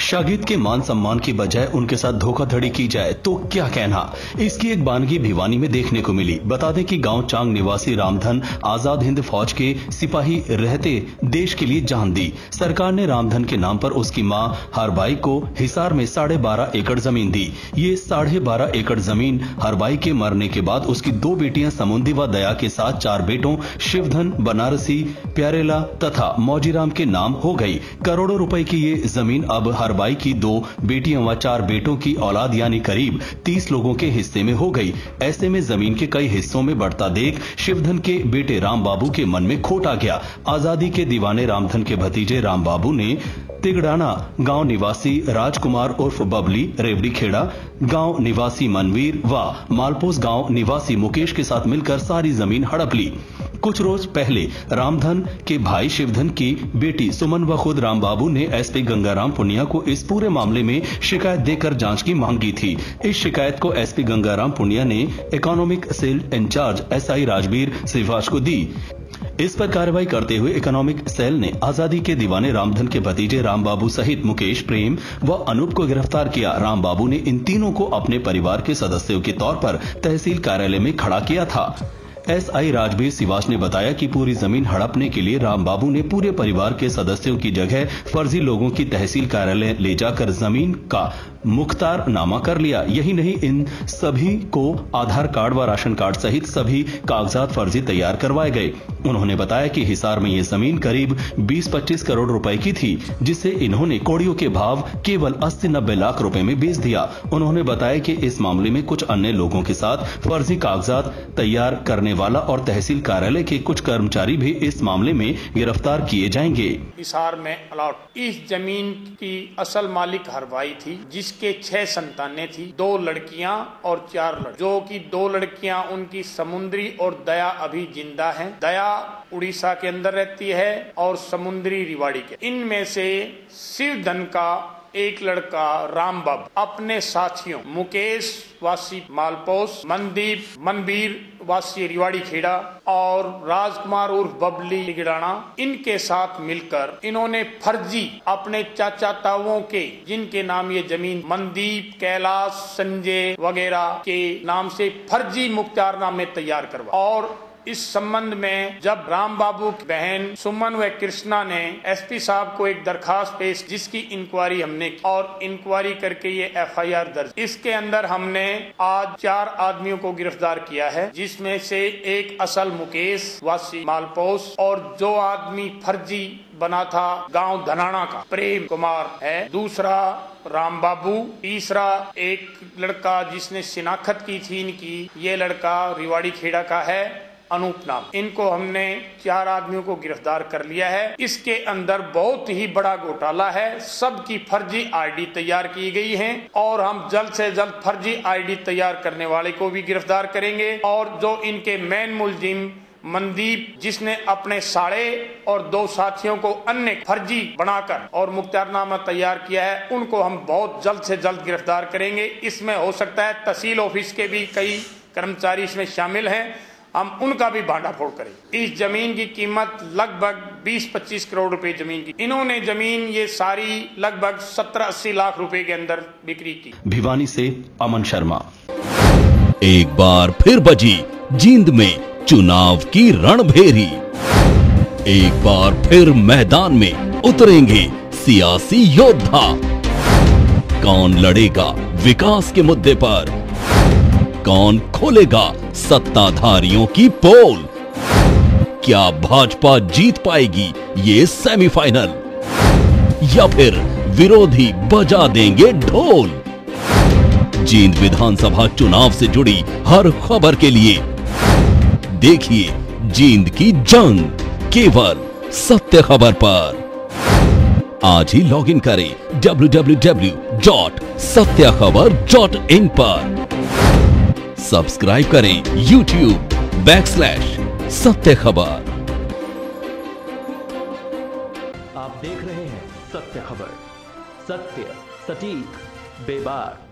शागिद के मान सम्मान की बजाय उनके साथ धोखाधड़ी की जाए तो क्या कहना? इसकी एक बानगी भिवानी में देखने को मिली। बता दें कि गाँव चांग निवासी रामधन आज़ाद हिंद फौज के सिपाही रहते देश के लिए जान दी। सरकार ने रामधन के नाम पर उसकी माँ हरबाई को हिसार में साढ़े बारह एकड़ ज़मीन दी। ये साढ़े बारह एकड़ ज़मीन हरबाई के मरने के बाद उसकी दो बेटियाँ समुंदी व दया के साथ चार बेटों शिवधन, बनारसी, प्यारेला तथा मौजीराम के नाम हो गई। करोड़ों रुपए की ये ज़मीन अब हरबाई की दो बेटियों व चार बेटों की औलाद यानी करीब 30 लोगों के हिस्से में हो गई। ऐसे में ज़मीन के कई हिस्सों में बढ़ता देख शिवधन के बेटे राम बाबू के मन में खोट आ गया। आज़ादी के दीवाने रामधन के भतीजे राम बाबू ने तिगड़ाना गाँव निवासी राजकुमार उर्फ़ बबली, रेवड़ी खेड़ा, गाँव निवासी मनवीर व मालपोस गाँव निवासी मुकेश के साथ मिलकर सारी ज़मीन हड़प ली। कुछ रोज पहले रामधन के भाई शिवधन की बेटी सुमन व खुद राम बाबू ने एसपी गंगाराम पुनिया को इस पूरे मामले में शिकायत देकर जाँच की मांग की थी। इस शिकायत को एसपी गंगाराम पुनिया ने economic cell incharge SI Rajveer Shrivas को दी। इस पर कार्रवाई करते हुए इकोनॉमिक सेल ने आज़ादी के दीवाने रामधन के भतीजे राम बाबू सहित मुकेश प्रेम व अनूप को गिरफ़्तार किया। राम बाबू ने इन तीनों को अपने परिवार के सदस्यों के तौर पर तहसील कार्यालय में खड़ा किया था। एसआई राजवीर सिवास ने बताया कि पूरी ज़मीन हड़पने के लिए राम बाबू ने पूरे परिवार के सदस्यों की जगह फर्जी लोगों की तहसील कार्यालय ले जाकर ज़मीन का मुख्तार नामा कर लिया। यही नहीं, इन सभी को आधार कार्ड व राशन कार्ड सहित सभी कागजात फर्जी तैयार करवाए गए। उन्होंने बताया कि हिसार में ये ज़मीन करीब 20-25 करोड़ रुपए की थी, जिसे इन्होंने कोड़ियों के भाव केवल 80-90 लाख रुपए में बेच दिया। उन्होंने बताया कि इस मामले में कुछ अन्य लोगों के साथ फर्जी कागजात तैयार करने वाला और तहसील कार्यालय के कुछ कर्मचारी भी इस मामले में गिरफ़्तार किए जाएँगे। हिसार में अलॉट। इस ज़मीन की असल मालिक हरवाई थी, जिसके छह संतानें थी, दो लड़कियाँ और चार लड़के जो कि दो लड़कियाँ उनकी समुद्री और दया अभी ज़िंदा हैं। दया उड़ीसा के अंदर रहती है और समुद्री रिवाड़ी के। इनमें से शिव धन का एक लड़का राम अपने साथियों, मुकेश वासी मालपोस, मनदीप, मनबीर वासी रिवाड़ी खेड़ा और राजकुमार उर्फ़ बबली गिड़ाना इनके साथ मिलकर इन्होंने फर्जी अपने चाचा तावों के, जिनके नाम ये ज़मीन मनदीप, कैलाश, संजय वगैरह के नाम से फर्जी मुख्तारनामे तैयार करवा और इस संबंध में जब राम बाबू की बहन सुमन व कृष्णा ने एसपी साहब को एक दरखास्त पेश जिसकी इंक्वायरी हमने की और इंक्वायरी करके ये एफआईआर दर्ज। इसके अंदर हमने आज चार आदमियों को गिरफ़्तार किया है, जिसमें से एक असल मुकेश वासी मालपोस और जो आदमी फर्जी बना था गाँव धनाना का, प्रेम कुमार है। दूसरा राम बाबू, तीसरा एक लड़का जिसने शिनाख्त की थी इनकी, ये लड़का रिवाड़ी खेड़ा का है। अनूप नाम इनको हमने चार आदमियों को गिरफ़्तार कर लिया है। इसके अंदर बहुत ही बड़ा घोटाला है। सबकी फर्जी आईडी तैयार की गई है और हम जल्द से जल्द फर्जी आईडी तैयार करने वाले को भी गिरफ़्तार करेंगे और जो इनके मेन मुलजिम मनदीप, जिसने अपने साड़े और दो साथियों को अन्य फर्जी बनाकर और मुख्तारनामा तैयार किया है, उनको हम बहुत जल्द से जल्द गिरफ़्तार करेंगे। इसमें हो सकता है तहसील ऑफ़िस के भी कई कर्मचारी इसमें शामिल हैं। हम उनका भी भांडा फोड़ करें। इस ज़मीन की कीमत लगभग 20-25 करोड़ रुपए ज़मीन की। इन्होंने ज़मीन ये सारी लगभग 70-80 लाख रुपए के अंदर बिक्री की। भिवानी से अमन शर्मा। एक बार फिर बजी जींद में चुनाव की रणभेरी। एक बार फिर मैदान में उतरेंगे सियासी योद्धा। कौन लड़ेगा विकास के मुद्दे पर? कौन खोलेगा सत्ताधारियों की पोल? क्या भाजपा जीत पाएगी ये सेमीफाइनल? या फिर विरोधी बजा देंगे ढोल? जींद विधानसभा चुनाव से जुड़ी हर खबर के लिए देखिए जींद की जंग, केवल सत्य खबर पर। आज ही लॉगिन करें W W W dot Satya Khabar dot in पर। सब्सक्राइब करें यूट्यूब बैक स्लैश सत्य खबर। आप देख रहे हैं सत्य खबर। सत्य, सटीक, बेबाक।